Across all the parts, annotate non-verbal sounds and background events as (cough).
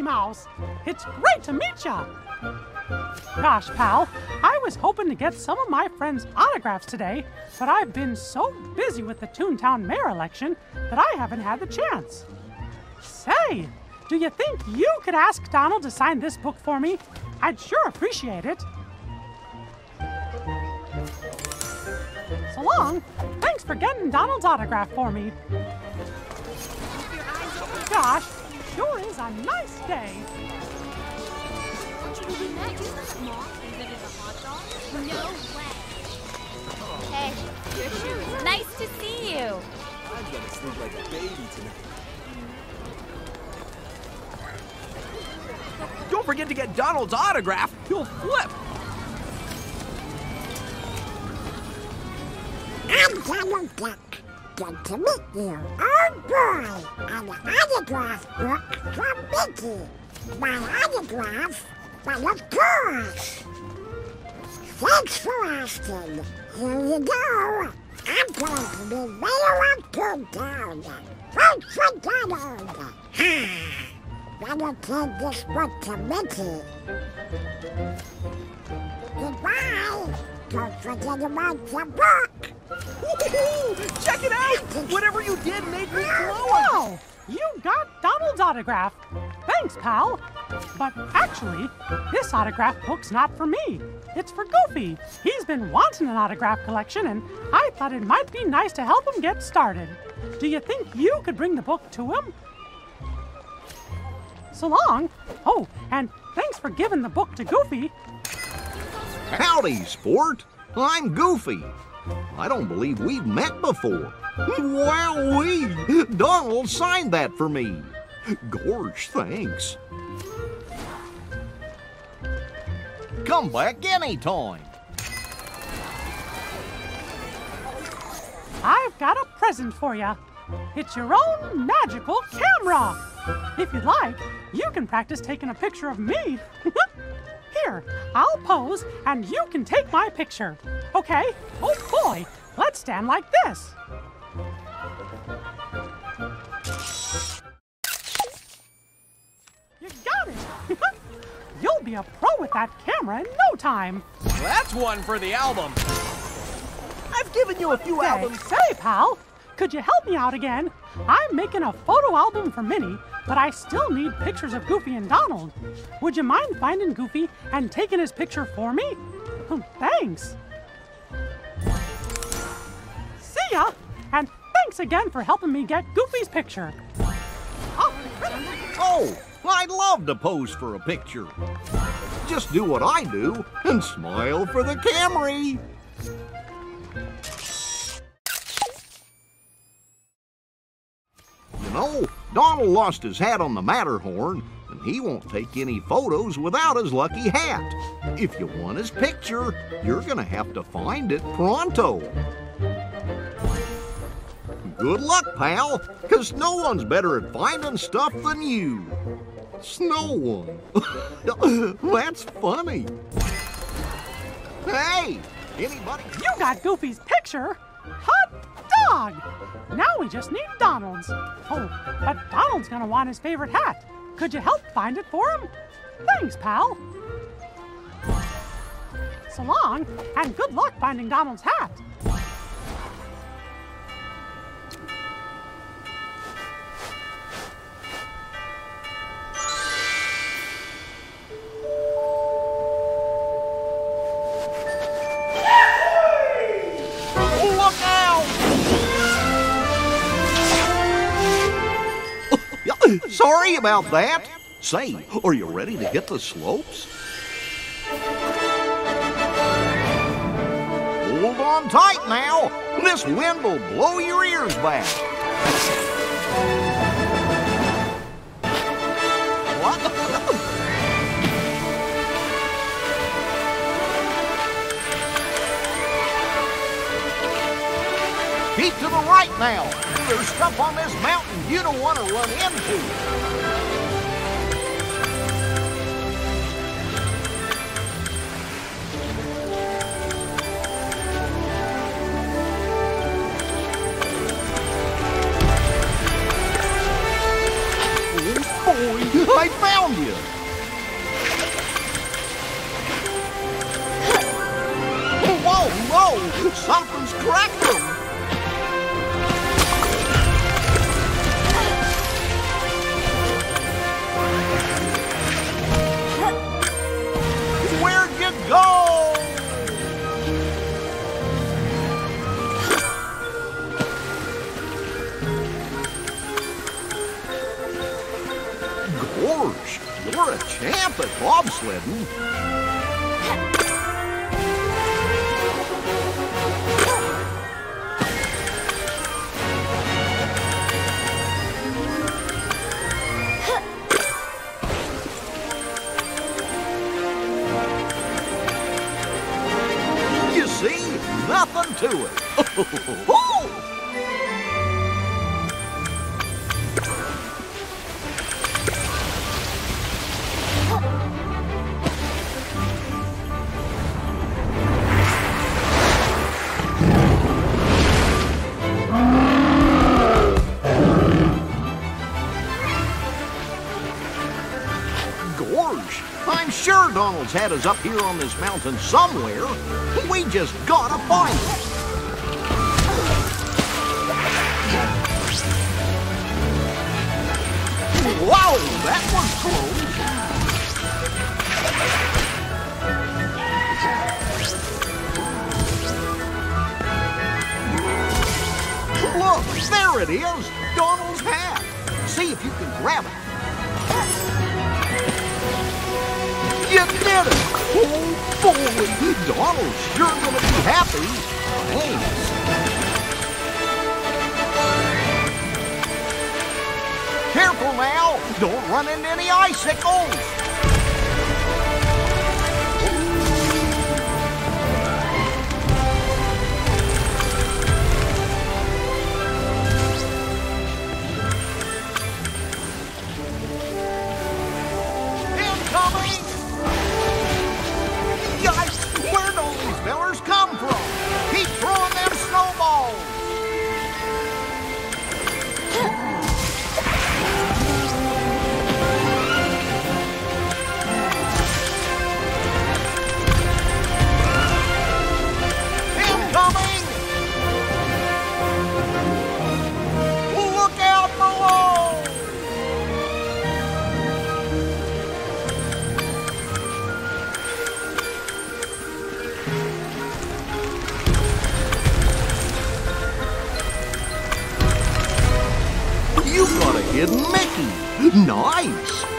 Mickey Mouse. It's great to meet ya. Gosh, pal, I was hoping to get some of my friends' autographs today, but I've been so busy with the Toontown mayor election that I haven't had the chance. Say, do you think you could ask Donald to sign this book for me? I'd sure appreciate it. So long. Thanks for getting Donald's autograph for me. Gosh, sure is a nice day. No way. Hey, your shoes. Nice to see you. I'm gonna sleep like a baby tonight. Don't forget to get Donald's autograph. He'll flip. I'm Donald Duck. Good to meet you. Oh boy, an autograph book from Mickey. My autograph? Well, of course. Thanks for asking. Here you go. I'm going to be mayor of Toontown. Vote for Donald. (sighs) Gonna take this book to Mickey. Goodbye. Don't forget about the book. Woohoo! Check it out! Whatever you did made me glow. Wow, you got Donald's autograph. Thanks, pal. But actually, this autograph book's not for me. It's for Goofy. He's been wanting an autograph collection, and I thought it might be nice to help him get started. Do you think you could bring the book to him? So long. Oh, and thanks for giving the book to Goofy. Howdy, sport. I'm Goofy. I don't believe we've met before. Wowee! Donald signed that for me. Gorge, thanks. Come back anytime. I've got a present for you. It's your own magical camera. If you'd like, you can practice taking a picture of me. (laughs) Here, I'll pose and you can take my picture. Okay? Oh boy, let's stand like this. You got it. (laughs) You'll be a pro with that camera in no time. That's one for the album. I've given you a few Say, albums. say, pal, could you help me out again? I'm making a photo album for Minnie, but I still need pictures of Goofy and Donald. Would you mind finding Goofy and taking his picture for me? (laughs) Thanks. See! And thanks again for helping me get Goofy's picture. Oh, Oh, I'd love to pose for a picture. Just do what I do and smile for the Camry. You know, Donald lost his hat on the Matterhorn, and he won't take any photos without his lucky hat. If you want his picture, you're gonna have to find it pronto. Good luck, pal, because no one's better at finding stuff than you. Snow one. (laughs) That's funny. Hey, anybody? you got Goofy's picture? Hot dog! Now we just need Donald's. Oh, but Donald's gonna want his favorite hat. Could you help find it for him? Thanks, pal. So long, and good luck finding Donald's hat. Sorry about that. Say, are you ready to hit the slopes? Hold on tight now. This wind will blow your ears back. What? Keep to the right now. There's stuff on this mountain you don't want to run into. found you. Whoa, whoa! Something's cracked! Gorge, you're a champ at bobsledding. You see, nothing to it. (laughs) sure Donald's had us up here on this mountain somewhere. We just gotta find it. Wow, that was close. Look, there it is, Donald's hat. See if you can grab it. You did it! Oh boy, Donald's sure gonna be happy. Thanks. Careful now! Don't run into any icicles! Mickey. Nice.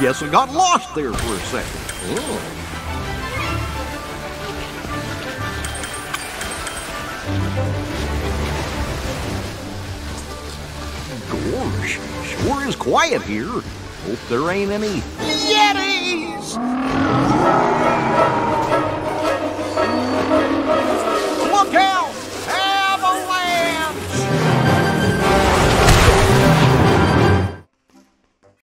Guess I got lost there for a second. Oh. Gorge, sure is quiet here. Hope there ain't any Yetis!